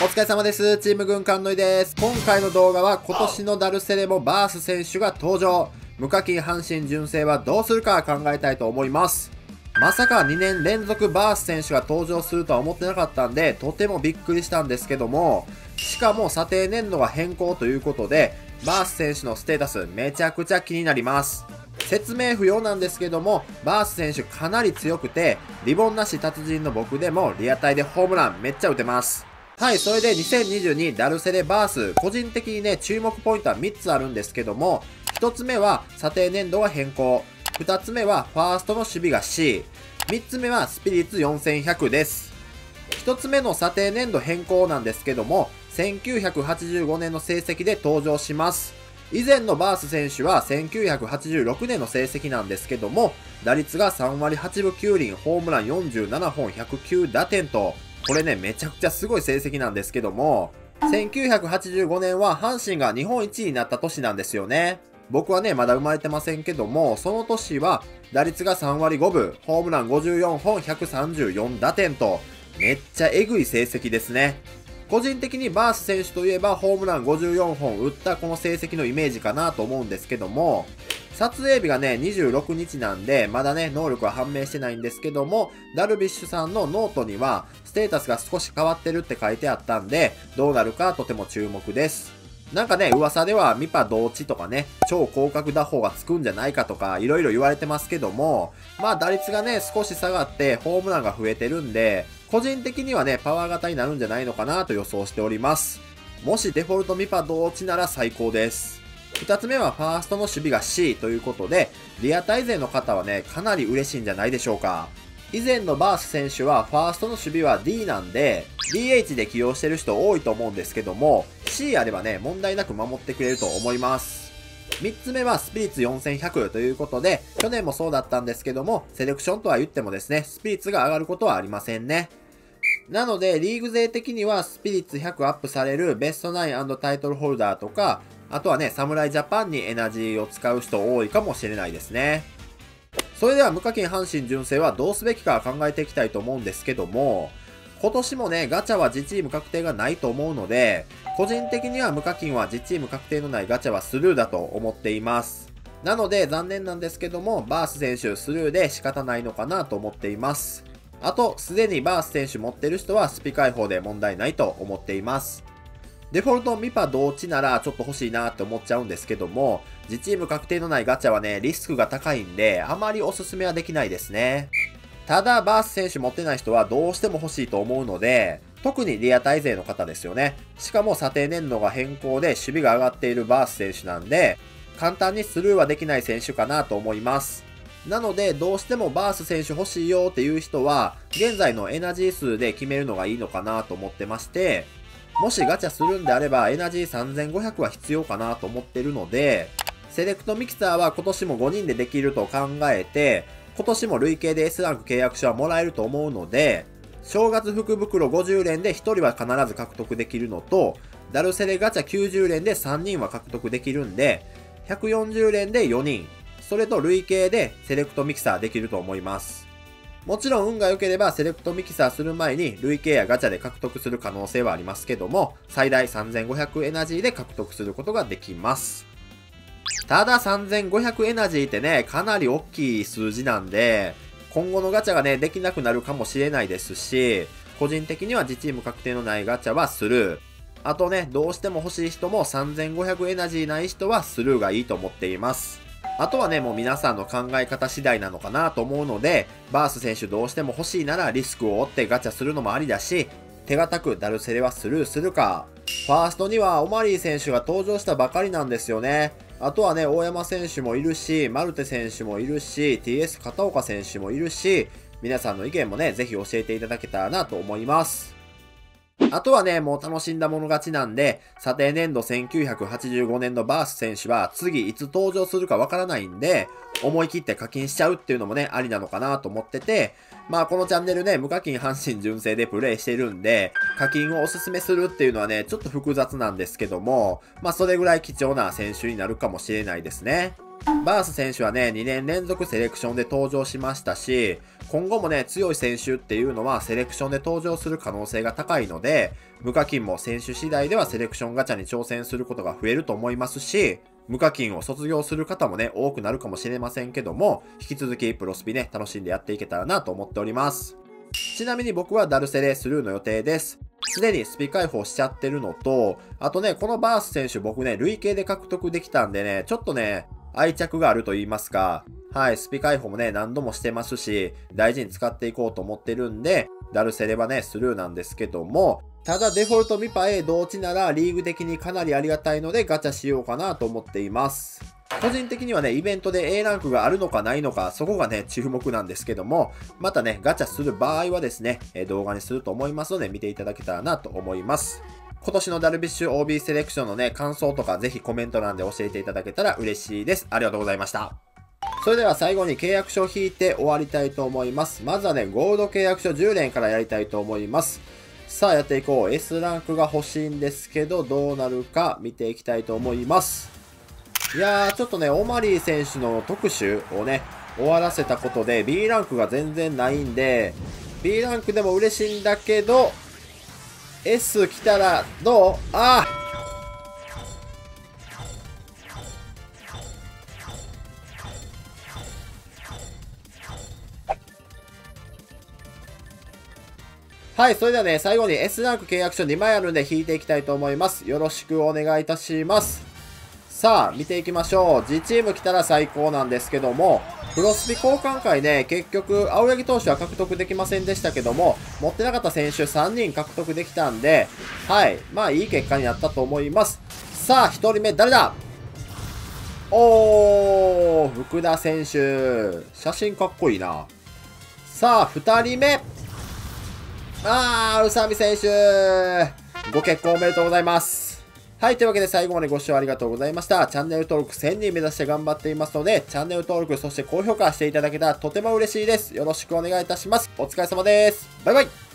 お疲れ様です。チーム軍艦のいです。今回の動画は今年のダルセレモバース選手が登場。無課金阪神純正はどうするか考えたいと思います。まさか2年連続バース選手が登場するとは思ってなかったんで、とてもびっくりしたんですけども、しかも査定年度が変更ということで、バース選手のステータスめちゃくちゃ気になります。説明不要なんですけども、バース選手かなり強くて、リボンなし達人の僕でもリアタイでホームランめっちゃ打てます。はい、それで2022ダルセレバース、個人的にね、注目ポイントは3つあるんですけども、1つ目は査定年度が変更、2つ目はファーストの守備が C、3つ目はスピリッツ4100です。1つ目の査定年度変更なんですけども、1985年の成績で登場します。以前のバース選手は1986年の成績なんですけども、打率が3割8分9厘、ホームラン47本、109打点と、これね、めちゃくちゃすごい成績なんですけども、1985年は阪神が日本一になった年なんですよね。僕はね、まだ生まれてませんけども、その年は打率が3割5分、ホームラン54本、134打点と、めっちゃエグい成績ですね。個人的にバース選手といえばホームラン54本打ったこの成績のイメージかなと思うんですけども、撮影日がね、26日なんで、まだね、能力は判明してないんですけども、ダルビッシュさんのノートには、ステータスが少し変わってるって書いてあったんで、どうなるかとても注目です。なんかね、噂ではミパ同地とかね、超広角打法がつくんじゃないかとか、いろいろ言われてますけども、まあ打率がね、少し下がって、ホームランが増えてるんで、個人的にはね、パワー型になるんじゃないのかなと予想しております。もしデフォルトミパ同地なら最高です。二つ目はファーストの守備が C ということで、リアタイ勢の方はね、かなり嬉しいんじゃないでしょうか。以前のバース選手はファーストの守備は D なんで、DH で起用してる人多いと思うんですけども、C あればね、問題なく守ってくれると思います。三つ目はスピリッツ4100ということで、去年もそうだったんですけども、セレクションとは言ってもですね、スピリッツが上がることはありませんね。なので、リーグ勢的にはスピリッツ100アップされるベストナインタイトルホルダーとか、あとはね、侍ジャパンにエナジーを使う人多いかもしれないですね。それでは無課金阪神純正はどうすべきか考えていきたいと思うんですけども、今年もね、ガチャは自チーム確定がないと思うので、個人的には無課金は自チーム確定のないガチャはスルーだと思っています。なので残念なんですけども、バース選手スルーで仕方ないのかなと思っています。あと、すでにバース選手持ってる人はスピ解放で問題ないと思っています。デフォルトミパ同値ならちょっと欲しいなって思っちゃうんですけども、自チーム確定のないガチャはね、リスクが高いんで、あまりおすすめはできないですね。ただ、バース選手持ってない人はどうしても欲しいと思うので、特にリアタイ勢の方ですよね。しかも査定年度が変更で守備が上がっているバース選手なんで、簡単にスルーはできない選手かなと思います。なので、どうしてもバース選手欲しいよっていう人は、現在のエナジー数で決めるのがいいのかなと思ってまして、もしガチャするんであれば、エナジー3500は必要かなと思ってるので、セレクトミキサーは今年も5人でできると考えて、今年も累計で S ランク契約書はもらえると思うので、正月福袋50連で1人は必ず獲得できるのと、ダルセレガチャ90連で3人は獲得できるんで、140連で4人、それと累計でセレクトミキサーできると思います。もちろん運が良ければセレクトミキサーする前に累計やガチャで獲得する可能性はありますけども、最大3500エナジーで獲得することができます。ただ3500エナジーってね、かなり大きい数字なんで、今後のガチャがね、できなくなるかもしれないですし、個人的には自チーム確定のないガチャはスルー。あとね、どうしても欲しい人も3500エナジーない人はスルーがいいと思っています。あとはね、もう皆さんの考え方次第なのかなと思うので、バース選手どうしても欲しいならリスクを負ってガチャするのもありだし、手堅くダルセレはスルーするか。ファーストにはオマリー選手が登場したばかりなんですよね。あとはね、大山選手もいるし、マルテ選手もいるし、TS 片岡選手もいるし、皆さんの意見もね、ぜひ教えていただけたらなと思います。あとはね、もう楽しんだもの勝ちなんで、査定年度1985年のバース選手は次いつ登場するかわからないんで、思い切って課金しちゃうっていうのもね、ありなのかなと思ってて、まあこのチャンネルね、無課金阪神純正でプレイしてるんで、課金をおすすめするっていうのはね、ちょっと複雑なんですけども、まあそれぐらい貴重な選手になるかもしれないですね。バース選手はね、2年連続セレクションで登場しましたし、今後もね、強い選手っていうのはセレクションで登場する可能性が高いので、無課金も選手次第ではセレクションガチャに挑戦することが増えると思いますし、無課金を卒業する方もね、多くなるかもしれませんけども、引き続きプロスピね、楽しんでやっていけたらなと思っております。ちなみに僕はダルセレスルーの予定です。すでにスピ解放しちゃってるのと、あとね、このバース選手僕ね、累計で獲得できたんでね、ちょっとね、愛着があると言いますか、はい、スピ解放もね、何度もしてますし、大事に使っていこうと思ってるんで、ダルセレはね、スルーなんですけども、ただデフォルトミパ A 同値ならリーグ的にかなりありがたいのでガチャしようかなと思っています。個人的にはね、イベントで A ランクがあるのかないのか、そこがね、注目なんですけども、またね、ガチャする場合はですね、動画にすると思いますので、見ていただけたらなと思います。今年のダルビッシュ OB セレクションのね、感想とかぜひコメント欄で教えていただけたら嬉しいです。ありがとうございました。それでは最後に契約書を引いて終わりたいと思います。まずはね、ゴールド契約書10連からやりたいと思います。さあやっていこう。S ランクが欲しいんですけど、どうなるか見ていきたいと思います。いやー、ちょっとね、オマリー選手の特集をね、終わらせたことで B ランクが全然ないんで、B ランクでも嬉しいんだけど、S 来たらどう？ああはい、それではね、最後に S ランク契約書2枚あるんで引いていきたいと思います。よろしくお願いいたします。さあ、見ていきましょう。G チーム来たら最高なんですけども、プロスピ交換会ね、結局、青柳投手は獲得できませんでしたけども、持ってなかった選手3人獲得できたんで、はい、まあいい結果になったと思います。さあ、1人目誰だ？おー、福田選手。写真かっこいいな。さあ、2人目。あー、宇佐美選手ご結婚おめでとうございます。はい、というわけで最後までご視聴ありがとうございました。チャンネル登録1000人目指して頑張っていますので、チャンネル登録、そして高評価していただけたらとても嬉しいです。よろしくお願いいたします。お疲れ様です。バイバイ